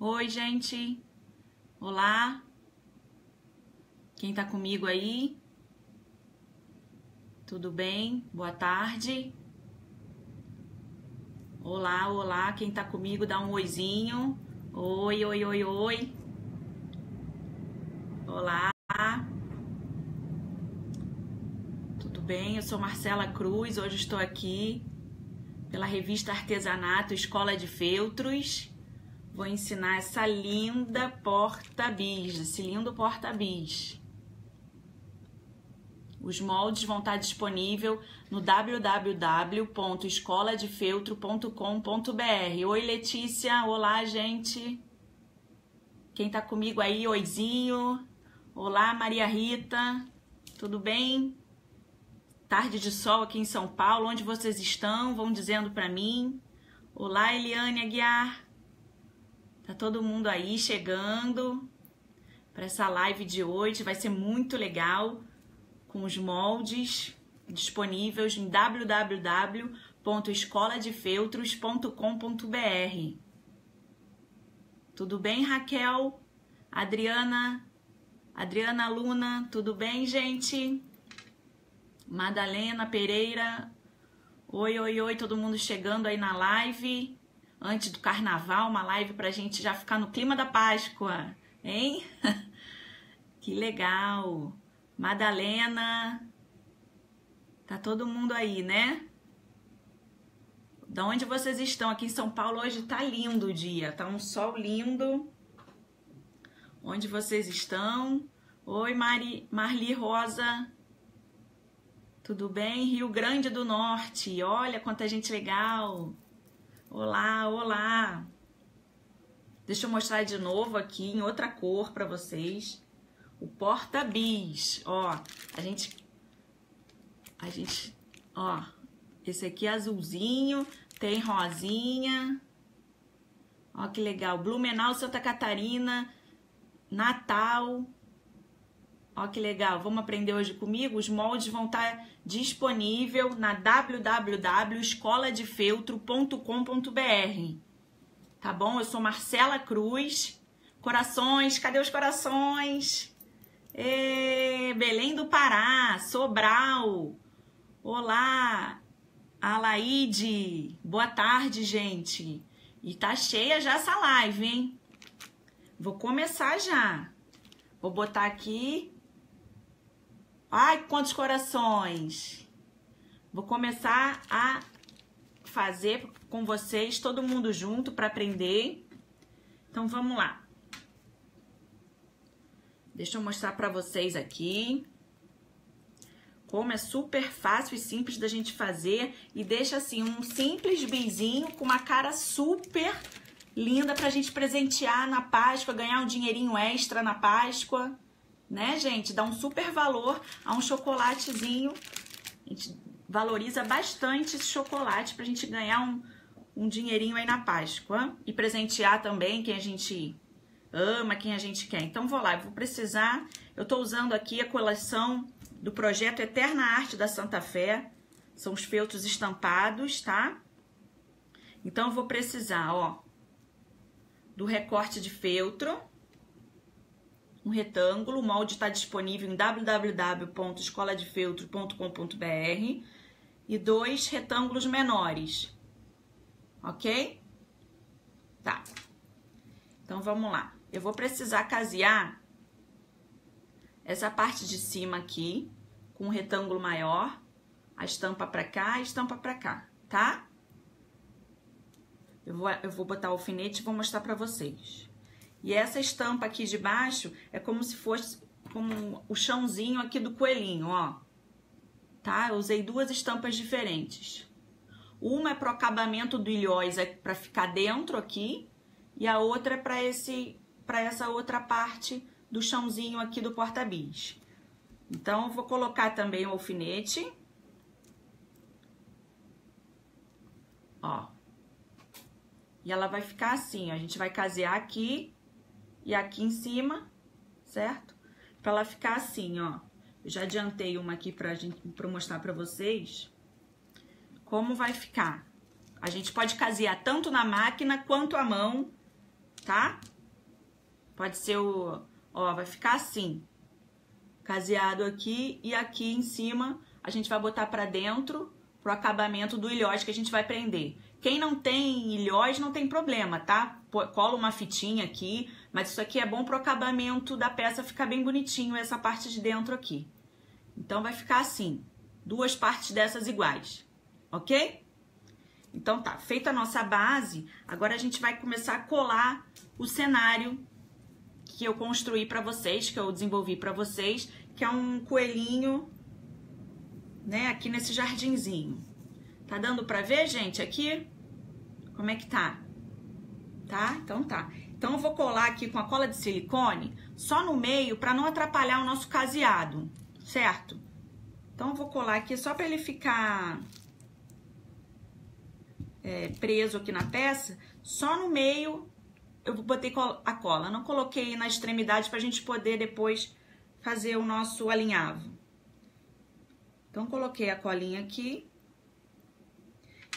Oi, gente. Olá. Quem tá comigo aí? Tudo bem? Boa tarde. Olá, olá. Quem tá comigo, dá um oizinho. Oi, oi, oi, oi. Olá. Tudo bem? Eu sou Marcela Cruz. Hoje estou aqui pela revista Artesanato Escola de Feltros. Vou ensinar essa linda porta-bis, esse lindo porta-bis. Os moldes vão estar disponíveis no www.escoladefeltro.com.br. Oi, Letícia. Olá, gente. Quem tá comigo aí? Oizinho. Olá, Maria Rita. Tudo bem? Tarde de sol aqui em São Paulo. Onde vocês estão? Vão dizendo para mim. Olá, Eliane Aguiar. Tá todo mundo aí chegando para essa live de hoje. Vai ser muito legal com os moldes disponíveis em www.escoladefeltros.com.br. Tudo bem, Raquel? Adriana? Adriana Luna, tudo bem, gente? Madalena Pereira. Oi, oi, oi, todo mundo chegando aí na live. Antes do carnaval, uma live pra gente já ficar no clima da Páscoa, hein? que legal. Madalena. Tá todo mundo aí, né? Da onde vocês estão? Aqui em São Paulo hoje tá lindo o dia, tá um sol lindo. Onde vocês estão? Oi, Mari, Marli Rosa. Tudo bem? Rio Grande do Norte. Olha quanta gente legal. Olá, olá. Deixa eu mostrar de novo aqui em outra cor para vocês. O porta-bis. Ó, a gente a gente, ó, esse aqui é azulzinho, tem rosinha. Ó que legal, Blumenau, Santa Catarina, Natal. Ó que legal, vamos aprender hoje comigo? Os moldes vão estar disponível na www.escoladefeltro.com.br. Tá bom? Eu sou Marcela Cruz. Corações, cadê os corações? Ê, Belém do Pará, Sobral. Olá, Alaide. Boa tarde, gente. E tá cheia já essa live, hein? Vou começar já. Vou botar aqui. Ai, quantos corações! Vou começar a fazer com vocês, todo mundo junto, para aprender. Então vamos lá. Deixa eu mostrar para vocês aqui como é super fácil e simples da gente fazer e deixa assim um simples bizinho com uma cara super linda pra gente presentear na Páscoa, ganhar um dinheirinho extra na Páscoa, né, gente? Dá um super valor a um chocolatezinho. A gente valoriza bastante esse chocolate pra gente ganhar um, um dinheirinho aí na Páscoa e presentear também quem a gente ama, quem a gente quer. Então vou lá, eu vou precisar, eu tô usando aqui a coleção do projeto Eterna Arte da Santa Fé. São os feltros estampados, tá? Então, eu vou precisar, ó, do recorte de feltro, um retângulo, o molde está disponível em www.escoladefeltro.com.br e dois retângulos menores, ok? Tá. Então, vamos lá. Eu vou precisar casear essa parte de cima aqui, com um retângulo maior, a estampa pra cá, a estampa pra cá, tá? Eu vou, eu vou botar o alfinete e vou mostrar pra vocês. E essa estampa aqui de baixo é como se fosse como o chãozinho aqui do coelhinho, ó. Tá? Eu usei duas estampas diferentes. Uma é pro acabamento do ilhóis, é para ficar dentro aqui, e a outra é para esse para essa outra parte do chãozinho aqui do porta-bis. Então, eu vou colocar também o alfinete. Ó. E ela vai ficar assim, ó. A gente vai casear aqui e aqui em cima, certo? Pra ela ficar assim, ó. Eu já adiantei uma aqui pra, gente, pra mostrar pra vocês como vai ficar. A gente pode casear tanto na máquina quanto à mão, tá? Pode ser o, ó, vai ficar assim, caseado aqui e aqui em cima a gente vai botar para dentro pro acabamento do ilhós que a gente vai prender. Quem não tem ilhós não tem problema, tá? Cola uma fitinha aqui, mas isso aqui é bom pro acabamento da peça ficar bem bonitinho, essa parte de dentro aqui. Então vai ficar assim, duas partes dessas iguais, ok? Então tá, feita a nossa base, agora a gente vai começar a colar o cenário que eu construí para vocês, que eu desenvolvi para vocês, que é um coelhinho, né, aqui nesse jardinzinho. Tá dando para ver, gente, aqui? Como é que tá? Tá? Então tá. Então eu vou colar aqui com a cola de silicone só no meio para não atrapalhar o nosso caseado, certo? Então eu vou colar aqui só para ele ficar é, preso aqui na peça, só no meio eu botei a cola. Não coloquei na extremidade para a gente poder depois fazer o nosso alinhavo. Então, coloquei a colinha aqui.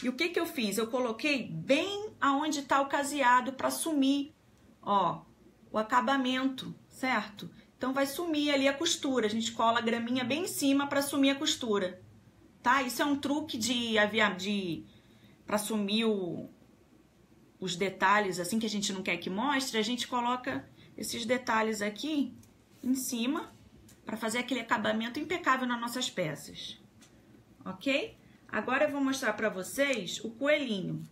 E o que que eu fiz? Eu coloquei bem aonde está o caseado para sumir, ó, o acabamento, certo? Então, vai sumir ali a costura. A gente cola a graminha bem em cima para sumir a costura, tá? Isso é um truque de, de para sumir o, os detalhes assim que a gente não quer que mostre, a gente coloca esses detalhes aqui em cima para fazer aquele acabamento impecável nas nossas peças. Ok? Agora eu vou mostrar para vocês o coelhinho.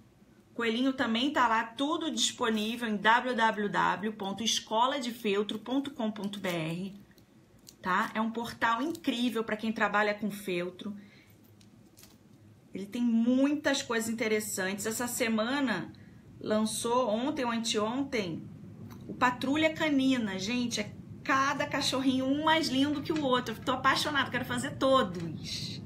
O coelhinho também tá lá tudo disponível em www.escoladefeutro.com.br, tá? É um portal incrível para quem trabalha com feltro. Ele tem muitas coisas interessantes. Essa semana lançou, ontem ou anteontem, o Patrulha Canina. Gente, é cada cachorrinho um mais lindo que o outro. Tô apaixonada, quero fazer todos.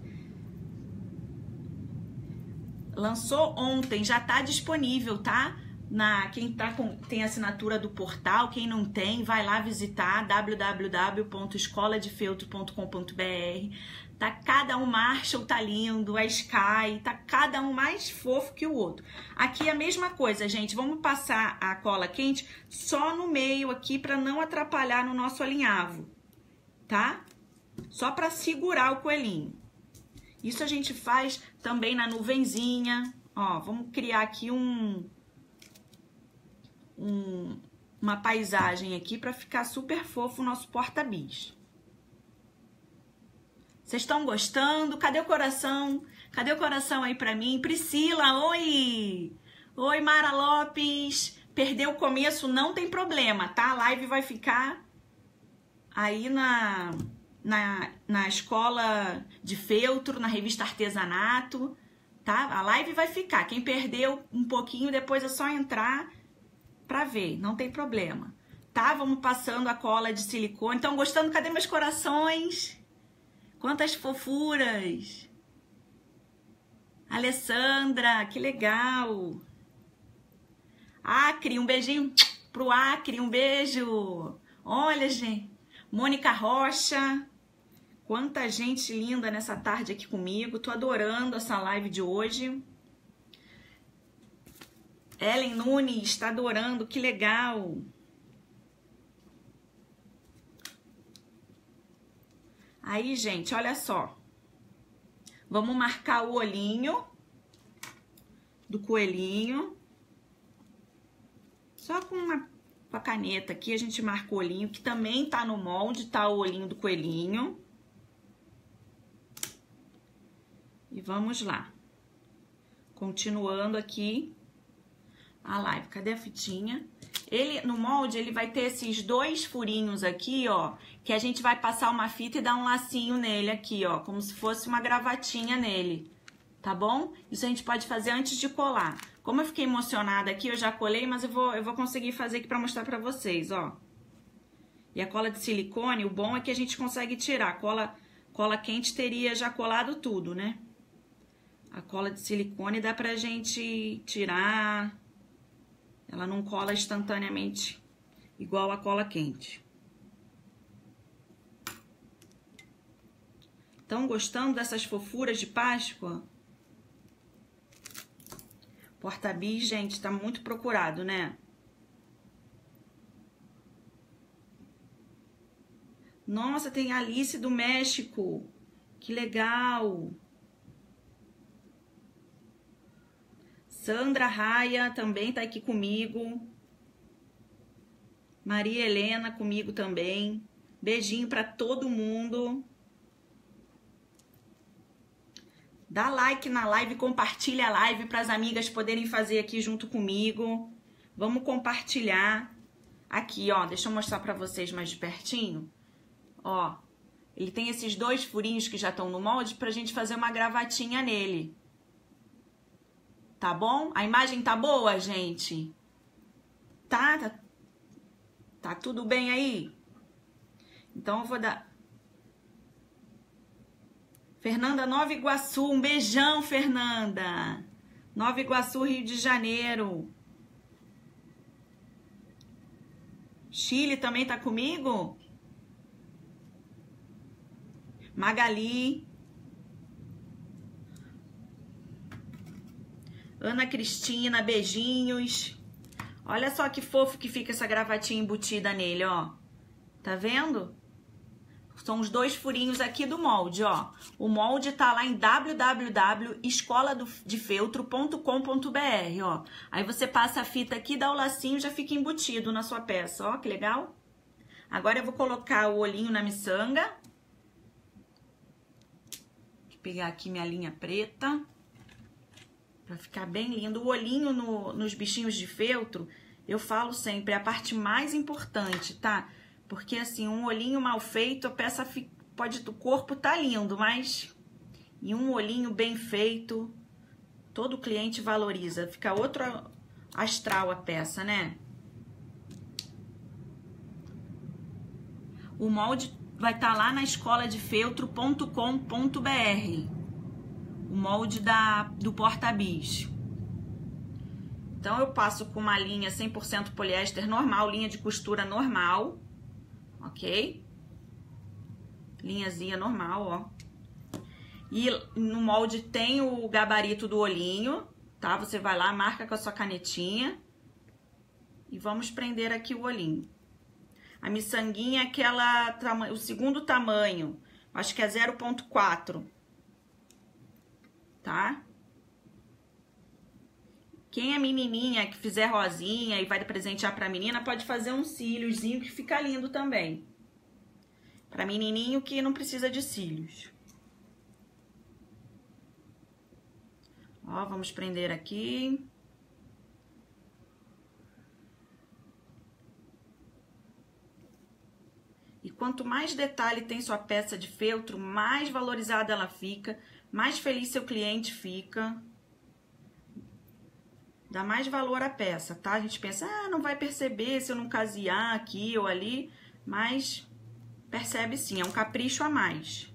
Lançou ontem, já tá disponível, tá? Na, quem tá com, tem assinatura do portal, quem não tem, vai lá visitar www.escoladefeutro.com.br. Tá cada um Marshall tá lindo, a Sky, tá cada um mais fofo que o outro. Aqui a mesma coisa, gente. Vamos passar a cola quente só no meio aqui para não atrapalhar no nosso alinhavo, tá? Só para segurar o coelhinho. Isso a gente faz também na nuvenzinha. Ó, vamos criar aqui um, um uma paisagem aqui para ficar super fofo o nosso porta-bis. Vocês estão gostando? Cadê o coração? Cadê o coração aí pra mim? Priscila, oi! Oi, Mara Lopes. Perdeu o começo, não tem problema, tá? A live vai ficar aí na, na, na escola de feltro, na revista Artesanato, tá? A live vai ficar. Quem perdeu um pouquinho, depois é só entrar pra ver, não tem problema. Tá? Vamos passando a cola de silicone. Estão gostando? Cadê meus corações? Quantas fofuras! Alessandra, que legal! Acre, um beijinho pro Acre, um beijo! Olha, gente, Mônica Rocha, quanta gente linda nessa tarde aqui comigo, tô adorando essa live de hoje. Ellen Nunes está adorando, que legal! Aí, gente, olha só. Vamos marcar o olhinho do coelhinho. Só com uma com a caneta aqui a gente marca o olhinho, que também tá no molde, tá o olhinho do coelhinho. E vamos lá. Continuando aqui a live. Cadê a fitinha? Ele, no molde, ele vai ter esses dois furinhos aqui, ó, que a gente vai passar uma fita e dar um lacinho nele aqui, ó, como se fosse uma gravatinha nele, tá bom? Isso a gente pode fazer antes de colar. Como eu fiquei emocionada aqui, eu já colei, mas eu vou, eu vou conseguir fazer aqui pra mostrar pra vocês, ó. E a cola de silicone, o bom é que a gente consegue tirar. Cola, cola quente teria já colado tudo, né? A cola de silicone dá pra gente tirar. Ela não cola instantaneamente igual a cola quente. Estão gostando dessas fofuras de Páscoa? Porta-bis, gente, tá muito procurado, né? Nossa, tem Alice do México. Que legal! Sandra Raia também tá aqui comigo. Maria Helena comigo também. Beijinho para todo mundo. Dá like na live, compartilha a live para as amigas poderem fazer aqui junto comigo. Vamos compartilhar. Aqui, ó, deixa eu mostrar para vocês mais de pertinho. Ó, ele tem esses dois furinhos que já estão no molde pra gente fazer uma gravatinha nele. Tá bom? A imagem tá boa, gente? Tá? Tá, tá tudo bem aí? Então eu vou dar. Fernanda Nova Iguaçu, um beijão, Fernanda. Nova Iguaçu, Rio de Janeiro. Chile também tá comigo? Magali. Ana Cristina, beijinhos. Olha só que fofo que fica essa gravatinha embutida nele, ó. Tá vendo? São os dois furinhos aqui do molde, ó. O molde tá lá em www.escoladefeutro.com.br, ó. Aí você passa a fita aqui, dá o lacinho, já fica embutido na sua peça, ó, que legal. Agora eu vou colocar o olhinho na miçanga. Vou pegar aqui minha linha preta. Pra ficar bem lindo. O olhinho no, nos bichinhos de feltro, eu falo sempre, é a parte mais importante, tá? Porque assim, um olhinho mal feito, a peça pode, o corpo tá lindo, mas e um olhinho bem feito, todo cliente valoriza. Fica outro astral a peça, né? O molde vai estar tá lá na escola de feltro.com.br o molde da, do porta-bis. Então, eu passo com uma linha 100% poliéster normal, linha de costura normal, ok? Linhazinha normal, ó. E no molde tem o gabarito do olhinho, tá? Você vai lá, marca com a sua canetinha e vamos prender aqui o olhinho. A miçanguinha é aquela, o segundo tamanho, acho que é 0.4 tá? Quem é menininha que fizer rosinha e vai presentear pra menina, pode fazer um cíliozinho que fica lindo também. Pra menininho que não precisa de cílios. Ó, vamos prender aqui. E quanto mais detalhe tem sua peça de feltro, mais valorizada ela fica, mais feliz seu cliente fica. Dá mais valor à peça, tá? A gente pensa, ah, não vai perceber se eu não casear aqui ou ali, mas percebe sim, é um capricho a mais.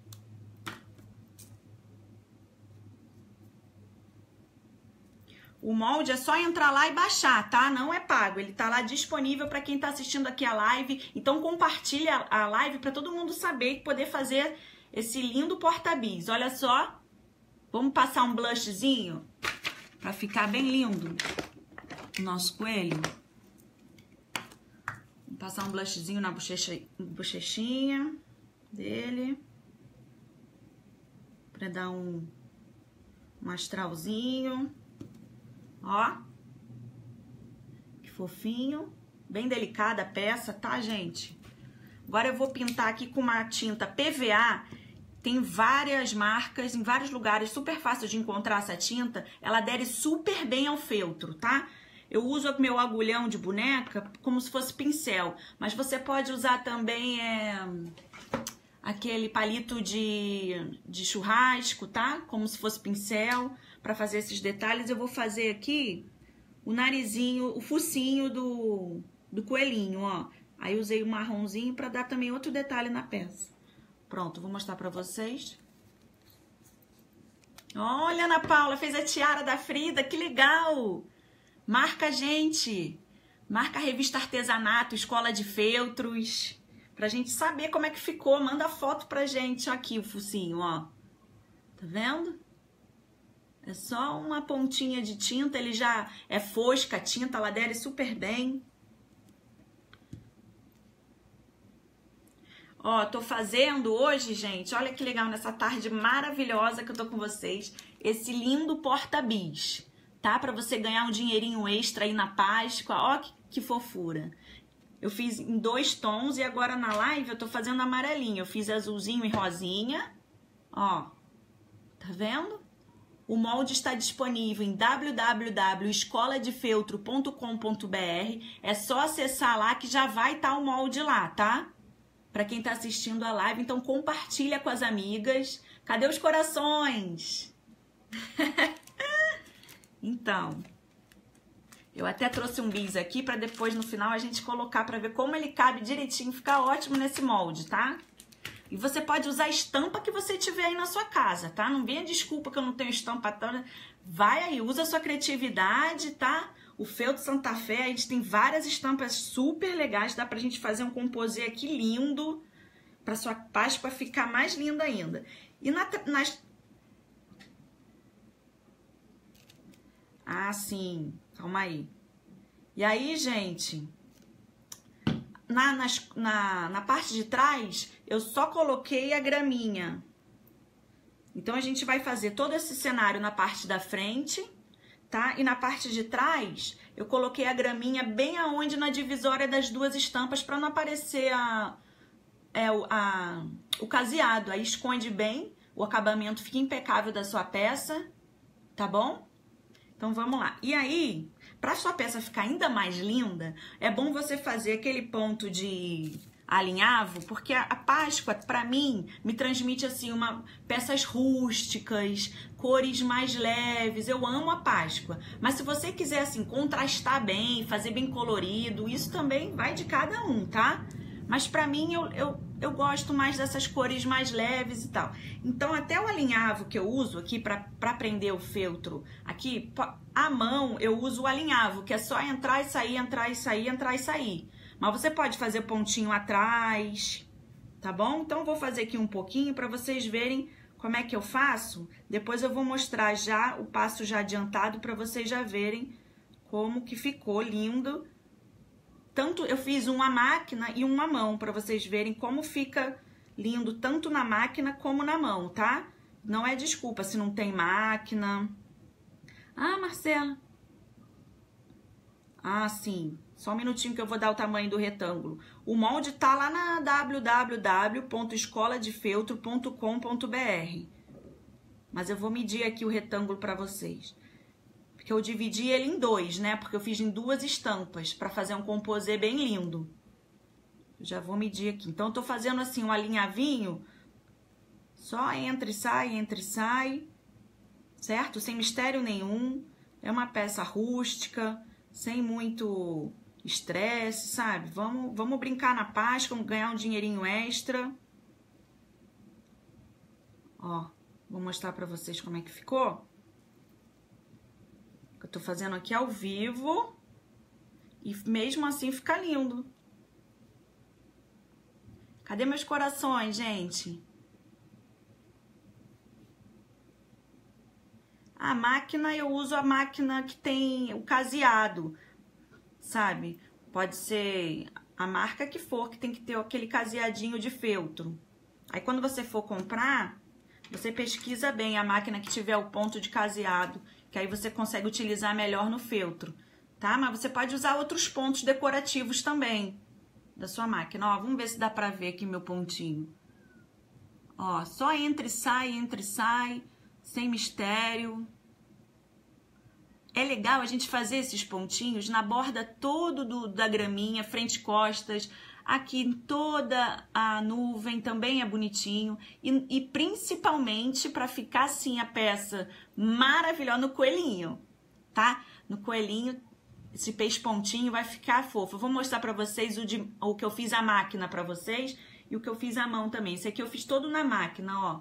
O molde é só entrar lá e baixar, tá? Não é pago, ele tá lá disponível para quem tá assistindo aqui a live. Então compartilha a live para todo mundo saber e poder fazer esse lindo porta-bis. Olha só, Vamos passar um blushzinho para ficar bem lindo o nosso coelho. Vamos passar um blushzinho na bochecha, bochechinha dele. Para dar um, um astralzinho. Ó. Que fofinho. Bem delicada a peça, tá, gente? Agora eu vou pintar aqui com uma tinta PVA tem várias marcas em vários lugares, super fácil de encontrar essa tinta. Ela adere super bem ao feltro, tá? Eu uso meu agulhão de boneca como se fosse pincel, mas você pode usar também é, aquele palito de, de churrasco, tá? Como se fosse pincel, para fazer esses detalhes. Eu vou fazer aqui o narizinho, o focinho do, do coelhinho, ó. Aí usei o marronzinho para dar também outro detalhe na peça. Pronto, vou mostrar pra vocês. Olha, Ana Paula, fez a tiara da Frida, que legal! Marca a gente, marca a revista Artesanato, Escola de Feltros, pra gente saber como é que ficou. Manda foto pra gente, aqui o focinho, ó. Tá vendo? É só uma pontinha de tinta, ele já é fosca, a tinta, ela adere super bem. Ó, tô fazendo hoje, gente, olha que legal, nessa tarde maravilhosa que eu tô com vocês, esse lindo porta-bis, tá? Pra você ganhar um dinheirinho extra aí na Páscoa, ó que, que fofura. Eu fiz em dois tons e agora na live eu tô fazendo amarelinho. Eu fiz azulzinho e rosinha, ó, tá vendo? O molde está disponível em www.escoladefeutro.com.br. É só acessar lá que já vai estar tá o molde lá, tá? Para quem está assistindo a live. Então compartilha com as amigas. Cadê os corações? então, eu até trouxe um bis aqui para depois no final a gente colocar para ver como ele cabe direitinho, ficar ótimo nesse molde, tá? E você pode usar a estampa que você tiver aí na sua casa, tá? Não venha desculpa que eu não tenho estampa. Vai aí, usa a sua criatividade, tá? O feltro Santa Fé, a gente tem várias estampas super legais, dá pra gente fazer um composê aqui lindo, pra sua Páscoa ficar mais linda ainda. E na, nas... Ah, sim, calma aí. E aí, gente, na, nas, na, na parte de trás, eu só coloquei a graminha. Então, a gente vai fazer todo esse cenário na parte da frente tá? E na parte de trás, eu coloquei a graminha bem aonde na divisória das duas estampas para não aparecer a, é, o, a, o caseado. Aí esconde bem, o acabamento fica impecável da sua peça, tá bom? Então vamos lá. E aí, para sua peça ficar ainda mais linda, é bom você fazer aquele ponto de alinhavo, porque a, a Páscoa, para mim, me transmite assim uma peças rústicas, cores mais leves. Eu amo a Páscoa. Mas se você quiser assim contrastar bem, fazer bem colorido, isso também vai de cada um, tá? Mas para mim eu, eu, eu gosto mais dessas cores mais leves e tal. Então até o alinhavo que eu uso aqui para prender o feltro, aqui a mão eu uso o alinhavo, que é só entrar e sair, entrar e sair, entrar e sair. Mas você pode fazer pontinho atrás, tá bom? Então vou fazer aqui um pouquinho para vocês verem como é que eu faço. Depois eu vou mostrar já o passo já adiantado para vocês já verem como que ficou lindo. Tanto eu fiz uma máquina e uma mão para vocês verem como fica lindo tanto na máquina como na mão, tá? Não é desculpa se não tem máquina. Ah, Marcela. Ah, sim. Só um minutinho que eu vou dar o tamanho do retângulo. O molde tá lá na www.escoladefeutro.com.br. Mas eu vou medir aqui o retângulo para vocês. Porque eu dividi ele em dois, né? Porque eu fiz em duas estampas para fazer um composê bem lindo. Eu já vou medir aqui. Então eu tô fazendo assim um alinhavinho. Só entra e sai, entra e sai. Certo? Sem mistério nenhum. É uma peça rústica, sem muito estresse, sabe? Vamos, vamos brincar na paz, vamos ganhar um dinheirinho extra. Ó, vou mostrar pra vocês como é que ficou. Eu tô fazendo aqui ao vivo. E mesmo assim fica lindo. Cadê meus corações, gente? A máquina, eu uso a máquina que tem o caseado sabe? Pode ser a marca que for, que tem que ter aquele caseadinho de feltro. Aí quando você for comprar, você pesquisa bem a máquina que tiver o ponto de caseado, que aí você consegue utilizar melhor no feltro, tá? Mas você pode usar outros pontos decorativos também da sua máquina. Ó, vamos ver se dá pra ver aqui meu pontinho. Ó, só entra e sai, entra e sai, sem mistério. É legal a gente fazer esses pontinhos na borda todo do, da graminha, frente costas, aqui em toda a nuvem também é bonitinho e, e principalmente para ficar assim a peça maravilhosa no coelhinho, tá? No coelhinho esse peixe pontinho vai ficar fofo. Eu vou mostrar para vocês o, de, o que eu fiz a máquina para vocês e o que eu fiz à mão também. Esse aqui eu fiz todo na máquina, ó.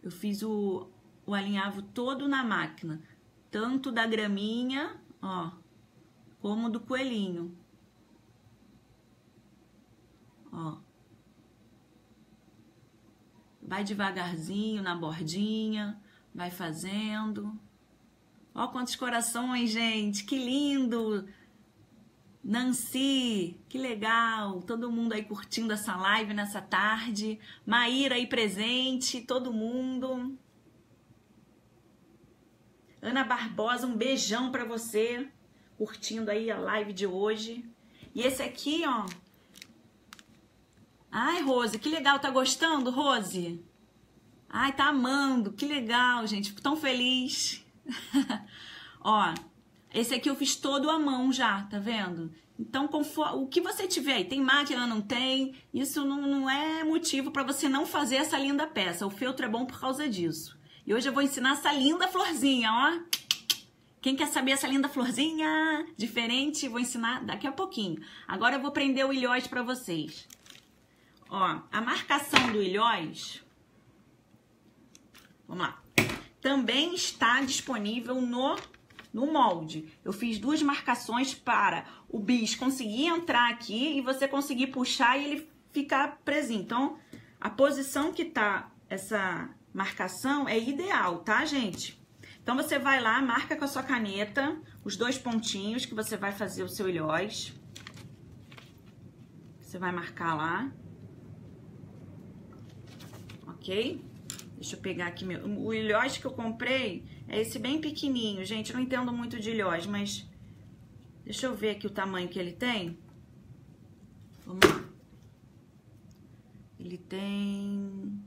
Eu fiz o, o alinhavo todo na máquina tanto da graminha, ó, como do coelhinho. Ó. Vai devagarzinho na bordinha, vai fazendo. Ó quantos corações, gente, que lindo! Nancy, que legal! Todo mundo aí curtindo essa live nessa tarde. Maíra aí presente, todo mundo. Ana Barbosa, um beijão para você, curtindo aí a live de hoje. E esse aqui, ó. Ai, Rose, que legal, tá gostando, Rose? Ai, tá amando, que legal, gente, fico tão feliz. ó, esse aqui eu fiz todo à mão já, tá vendo? Então, o que você tiver aí, tem máquina, não tem, isso não, não é motivo para você não fazer essa linda peça. O feltro é bom por causa disso. E hoje eu vou ensinar essa linda florzinha, ó. Quem quer saber essa linda florzinha diferente, vou ensinar daqui a pouquinho. Agora eu vou prender o ilhós para vocês. Ó, a marcação do ilhós, vamos lá, também está disponível no, no molde. Eu fiz duas marcações para o bis conseguir entrar aqui e você conseguir puxar e ele ficar presinho. Então, a posição que tá essa marcação é ideal, tá, gente? Então, você vai lá, marca com a sua caneta os dois pontinhos que você vai fazer o seu ilhós. Você vai marcar lá. Ok? Deixa eu pegar aqui meu... O ilhós que eu comprei é esse bem pequenininho, gente. Eu não entendo muito de ilhós, mas... Deixa eu ver aqui o tamanho que ele tem. Vamos lá. Ele tem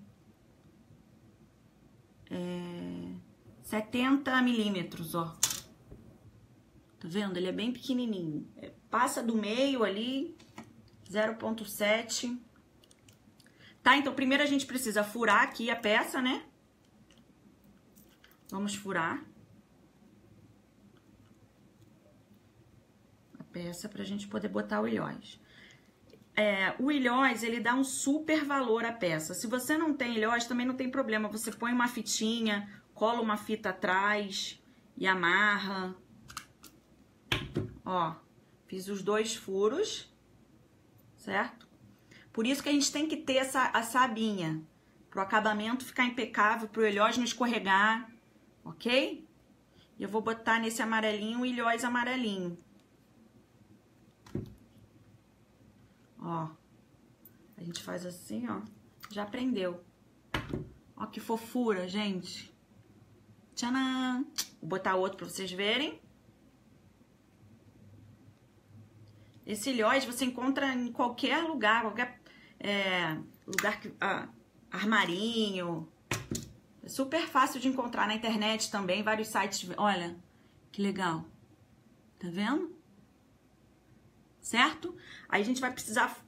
é, 70 milímetros, ó. Tá vendo? Ele é bem pequenininho. É, passa do meio ali, 0.7. Tá, então primeiro a gente precisa furar aqui a peça, né? Vamos furar. A peça pra gente poder botar o ilhós é, o ilhós, ele dá um super valor à peça. Se você não tem ilhós, também não tem problema. Você põe uma fitinha, cola uma fita atrás e amarra. Ó, fiz os dois furos, certo? Por isso que a gente tem que ter essa a sabinha, pro acabamento ficar impecável, pro ilhós não escorregar, ok? E eu vou botar nesse amarelinho o ilhós amarelinho. Ó. A gente faz assim, ó. Já prendeu. Ó que fofura, gente. Tcharam! Vou botar outro pra vocês verem. Esse ilhós você encontra em qualquer lugar, qualquer é, lugar que... Ah, armarinho. É super fácil de encontrar na internet também, vários sites. Olha, que legal. Tá vendo? Certo? Aí a gente vai precisar...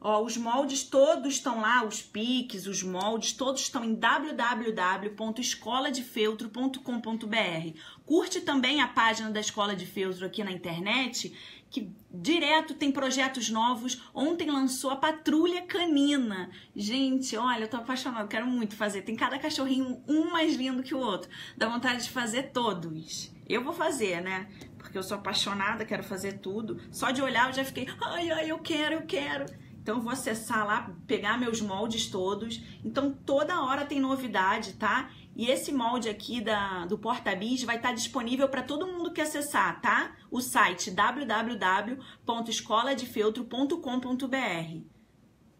Ó, os moldes todos estão lá, os piques, os moldes, todos estão em www.escoladefeltro.com.br. Curte também a página da Escola de Feltro aqui na internet, que direto tem projetos novos. Ontem lançou a Patrulha Canina. Gente, olha, eu tô apaixonada, quero muito fazer. Tem cada cachorrinho um mais lindo que o outro. Dá vontade de fazer todos. Eu vou fazer, né? Porque eu sou apaixonada, quero fazer tudo. Só de olhar eu já fiquei, ai, ai, eu quero, eu quero. Então vou acessar lá, pegar meus moldes todos. Então toda hora tem novidade, tá? E esse molde aqui da, do Porta-Bis vai estar disponível para todo mundo que acessar, tá? O site www.escoladefeltro.com.br.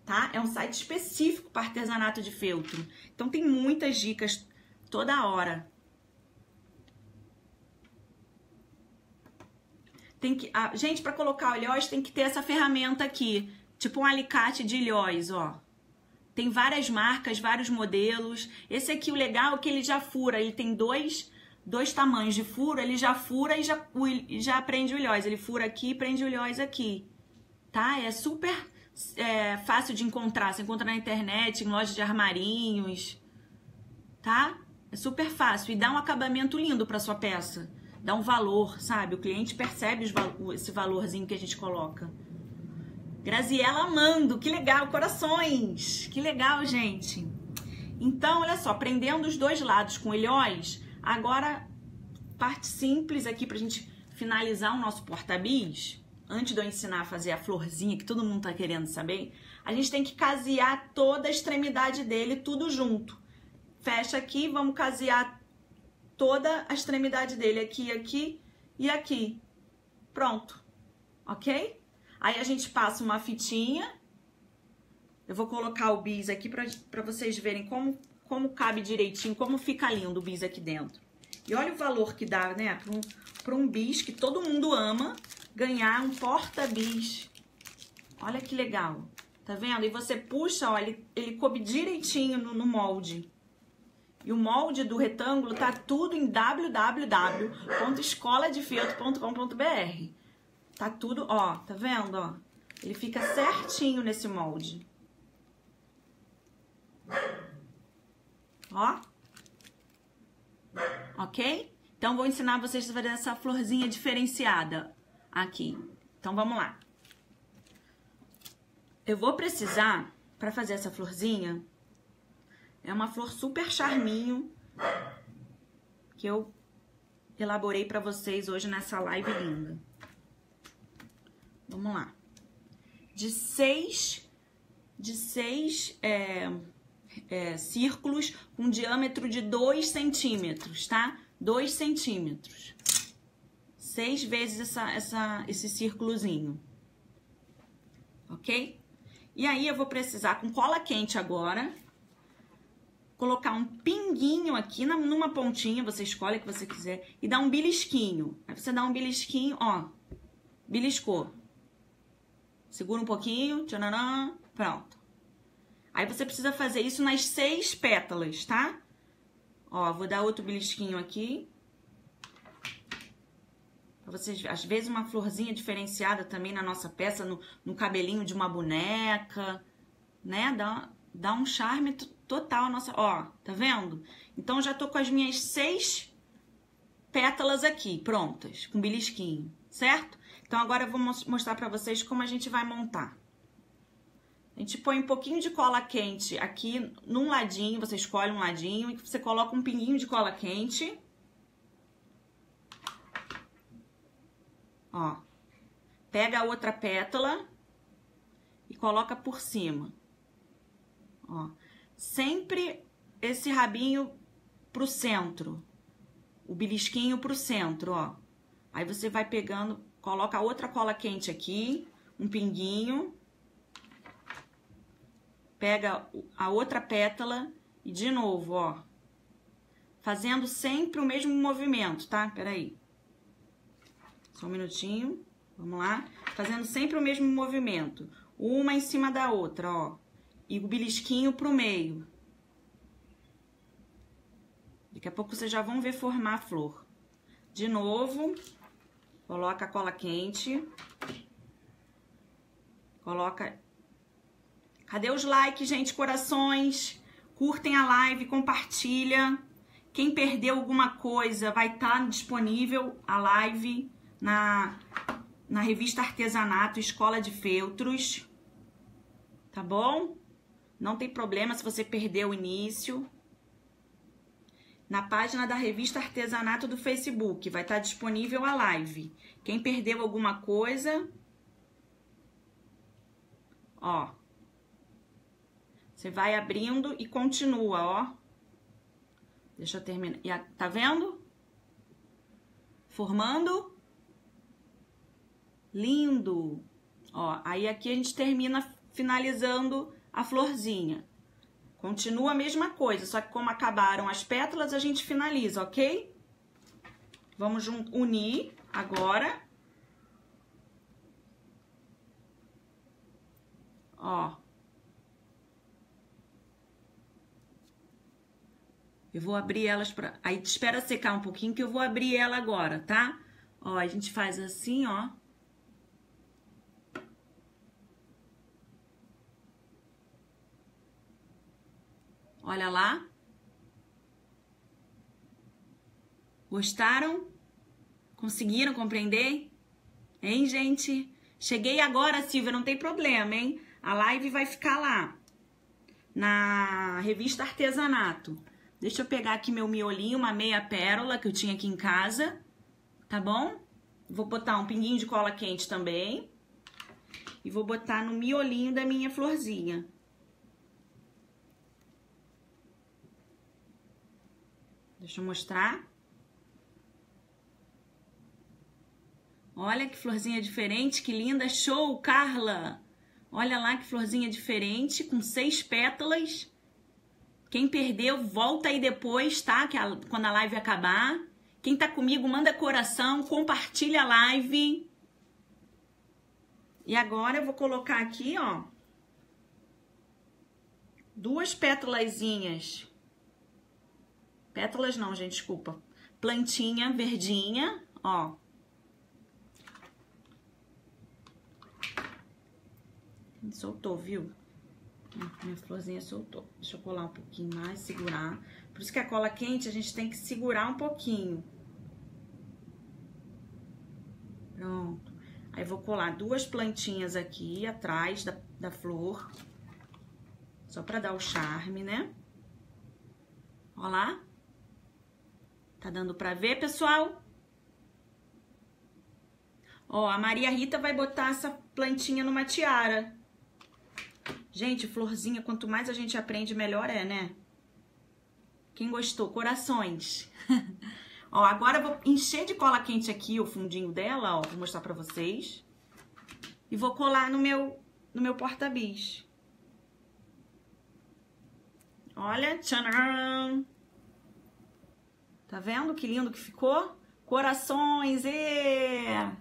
Tá? É um site específico para artesanato de feltro. Então tem muitas dicas toda hora. Tem que, gente, para colocar o ilhós tem que ter essa ferramenta aqui, tipo um alicate de ilhós, ó. Tem várias marcas, vários modelos. Esse aqui, o legal é que ele já fura, ele tem dois, dois tamanhos de furo, ele já fura e já, já prende o ilhós. Ele fura aqui e prende o ilhós aqui, tá? É super é, fácil de encontrar. Você encontra na internet, em lojas de armarinhos, tá? É super fácil e dá um acabamento lindo para sua peça dá um valor, sabe? O cliente percebe esse valorzinho que a gente coloca. Graziela amando, que legal, corações, que legal, gente. Então, olha só, prendendo os dois lados com ilhóis, agora parte simples aqui pra gente finalizar o nosso porta-bis, antes de eu ensinar a fazer a florzinha que todo mundo tá querendo saber, a gente tem que casear toda a extremidade dele tudo junto. Fecha aqui, vamos casear toda a extremidade dele aqui aqui e aqui. Pronto, ok? Aí a gente passa uma fitinha. Eu vou colocar o bis aqui para vocês verem como, como cabe direitinho, como fica lindo o bis aqui dentro. E olha o valor que dá, né, para um, um bis que todo mundo ama, ganhar um porta-bis. Olha que legal. Tá vendo? E você puxa, olha, ele, ele coube direitinho no, no molde. E o molde do retângulo tá tudo em www.escoladefeito.com.br. Tá tudo, ó, tá vendo, ó? Ele fica certinho nesse molde. Ó. Ok? Então, vou ensinar vocês a fazer essa florzinha diferenciada aqui. Então, vamos lá. Eu vou precisar, para fazer essa florzinha, é uma flor super charminho que eu elaborei para vocês hoje nessa live linda. Vamos lá. De seis, de seis é, é, círculos com diâmetro de dois centímetros, tá? Dois centímetros. Seis vezes essa, essa, esse círculozinho. Ok? E aí eu vou precisar com cola quente agora colocar um pinguinho aqui na, numa pontinha, você escolhe o que você quiser, e dá um belisquinho. Aí você dá um belisquinho, ó, beliscou. Segura um pouquinho, tchananã, pronto. Aí você precisa fazer isso nas seis pétalas, tá? Ó, vou dar outro belisquinho aqui. Pra vocês Às vezes uma florzinha diferenciada também na nossa peça, no, no cabelinho de uma boneca, né? Dá, dá um charme total a nossa. Ó, tá vendo? Então já tô com as minhas seis pétalas aqui prontas, com belisquinho, certo? Então agora eu vou mostrar para vocês como a gente vai montar. A gente põe um pouquinho de cola quente aqui num ladinho, você escolhe um ladinho e você coloca um pinguinho de cola quente. Ó. Pega a outra pétala e coloca por cima. Ó sempre esse rabinho pro centro. O belisquinho pro centro, ó. Aí você vai pegando, coloca outra cola quente aqui, um pinguinho. Pega a outra pétala e de novo, ó. Fazendo sempre o mesmo movimento, tá? Peraí. Só um minutinho. Vamos lá. Fazendo sempre o mesmo movimento. Uma em cima da outra, ó e o belisquinho pro meio. Daqui a pouco vocês já vão ver formar a flor. De novo, coloca a cola quente. Coloca... Cadê os likes, gente? Corações. Curtem a live, compartilha. Quem perdeu alguma coisa, vai estar tá disponível a live na, na revista Artesanato Escola de Feltros. Tá bom? Não tem problema se você perdeu o início. Na página da revista Artesanato do Facebook vai estar disponível a live. Quem perdeu alguma coisa, ó. Você vai abrindo e continua, ó. Deixa eu terminar. Tá vendo? Formando. Lindo. Ó, aí aqui a gente termina finalizando a florzinha. Continua a mesma coisa, só que como acabaram as pétalas, a gente finaliza, ok? Vamos unir agora. Ó. Eu vou abrir elas para... Aí espera secar um pouquinho que eu vou abrir ela agora, tá? Ó, a gente faz assim, ó. Olha lá. Gostaram? Conseguiram compreender? Hein, gente? Cheguei agora, Silvia, não tem problema, hein? A live vai ficar lá na revista Artesanato. Deixa eu pegar aqui meu miolinho, uma meia pérola que eu tinha aqui em casa, tá bom? Vou botar um pinguinho de cola quente também. E vou botar no miolinho da minha florzinha. Deixa eu mostrar. Olha que florzinha diferente, que linda. Show, Carla! Olha lá que florzinha diferente, com seis pétalas. Quem perdeu, volta aí depois, tá? Que a, quando a live acabar. Quem tá comigo, manda coração, compartilha a live. E agora eu vou colocar aqui, ó, duas pétalazinhas. Pétalas não, gente, desculpa. Plantinha verdinha, ó. Soltou, viu? Minha florzinha soltou. Deixa eu colar um pouquinho mais, segurar. Por isso que a cola quente a gente tem que segurar um pouquinho. Pronto. Aí vou colar duas plantinhas aqui atrás da, da flor. Só pra dar o charme, né? Ó lá. Tá dando pra ver, pessoal? Ó, a Maria Rita vai botar essa plantinha numa tiara. Gente, florzinha, quanto mais a gente aprende, melhor é, né? Quem gostou? Corações. ó, agora eu vou encher de cola quente aqui o fundinho dela, ó. Vou mostrar pra vocês. E vou colar no meu, no meu porta-bis. Olha, tcharam! Tá vendo que lindo que ficou? Corações, e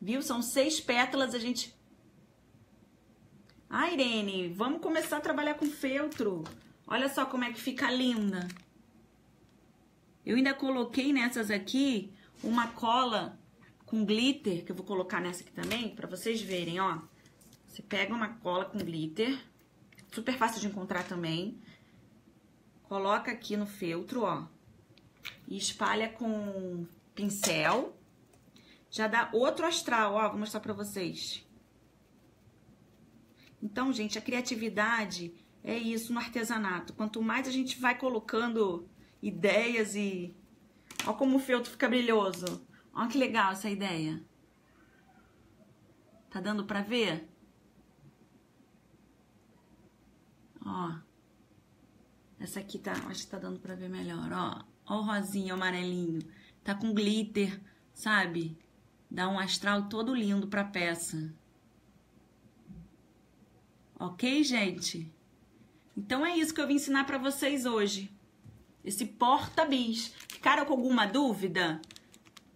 Viu? São seis pétalas, a gente... Ah, Irene, vamos começar a trabalhar com feltro. Olha só como é que fica linda. Eu ainda coloquei nessas aqui uma cola com glitter, que eu vou colocar nessa aqui também, pra vocês verem, ó. Você pega uma cola com glitter super fácil de encontrar também. Coloca aqui no feltro, ó. E espalha com pincel. Já dá outro astral, ó. Vou mostrar pra vocês. Então, gente, a criatividade é isso no artesanato. Quanto mais a gente vai colocando ideias e... Ó como o feltro fica brilhoso. Ó que legal essa ideia. Tá dando pra ver? Ó. Essa aqui tá, acho que tá dando pra ver melhor, ó. Ó o rosinho, amarelinho. Tá com glitter, sabe? Dá um astral todo lindo pra peça. Ok, gente? Então é isso que eu vim ensinar pra vocês hoje. Esse porta-bis. Ficaram com alguma dúvida?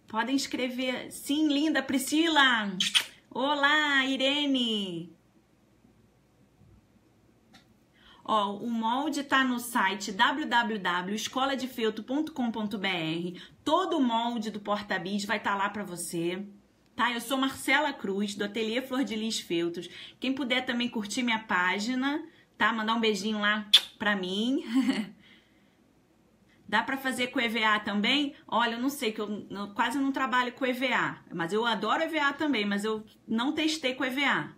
Podem escrever. Sim, linda Priscila. Olá, Irene. Ó, o molde tá no site www.escoladefeltro.com.br. Todo o molde do porta-bis vai estar tá lá para você. Tá? Eu sou Marcela Cruz, do Ateliê Flor de Lis Feltros. Quem puder também curtir minha página, tá? Mandar um beijinho lá pra mim. Dá para fazer com EVA também? Olha, eu não sei, que eu, eu quase não trabalho com EVA, mas eu adoro EVA também, mas eu não testei com EVA.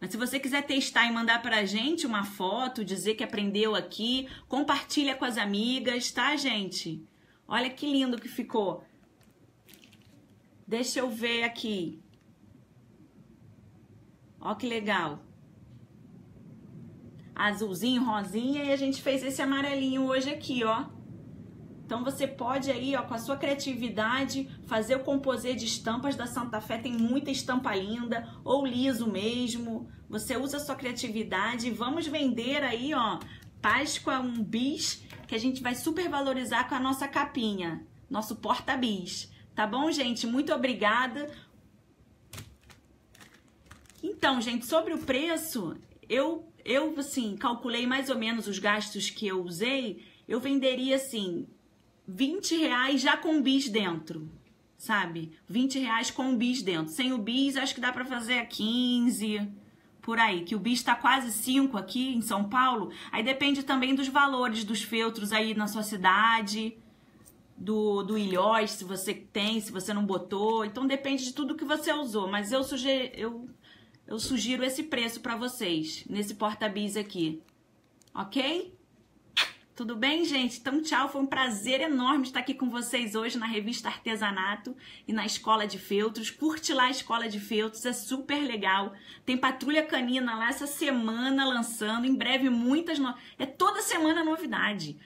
Mas se você quiser testar e mandar pra gente uma foto, dizer que aprendeu aqui, compartilha com as amigas, tá, gente? Olha que lindo que ficou. Deixa eu ver aqui. Ó que legal. Azulzinho, rosinha e a gente fez esse amarelinho hoje aqui, ó. Então você pode aí, ó, com a sua criatividade, fazer o composê de estampas da Santa Fé, tem muita estampa linda, ou liso mesmo. Você usa a sua criatividade vamos vender aí, ó, Páscoa um bis, que a gente vai super valorizar com a nossa capinha, nosso porta-bis. Tá bom, gente? Muito obrigada. Então, gente, sobre o preço, eu eu assim, calculei mais ou menos os gastos que eu usei, eu venderia assim 20 reais já com bis dentro, sabe? 20 reais com bis dentro. Sem o bis, acho que dá para fazer a 15, por aí. Que o bis tá quase 5 aqui em São Paulo. Aí depende também dos valores dos feltros aí na sua cidade, do, do ilhós, se você tem, se você não botou. Então depende de tudo que você usou. Mas eu sugiro, eu, eu sugiro esse preço para vocês, nesse porta-bis aqui. Ok? Tudo bem, gente? Então, tchau. Foi um prazer enorme estar aqui com vocês hoje na revista Artesanato e na Escola de Feltros. Curte lá a Escola de Feltros, é super legal. Tem Patrulha Canina lá essa semana lançando. Em breve, muitas. No... É toda semana novidade.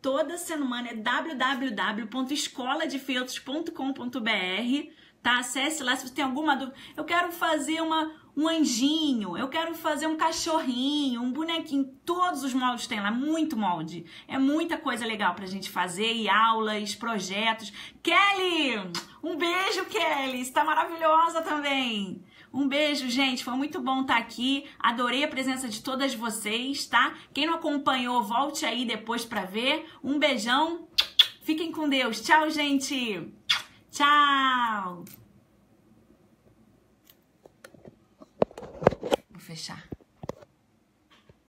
toda semana é www.escoladefeltros.com.br, tá? Acesse lá se você tem alguma dúvida. Eu quero fazer uma um anjinho, eu quero fazer um cachorrinho, um bonequinho, todos os moldes tem lá, muito molde. É muita coisa legal pra gente fazer e aulas, projetos. Kelly, um beijo, Kelly, está maravilhosa também. Um beijo, gente. Foi muito bom estar aqui. Adorei a presença de todas vocês, tá? Quem não acompanhou, volte aí depois para ver. Um beijão. Fiquem com Deus. Tchau, gente. Tchau. Fechar.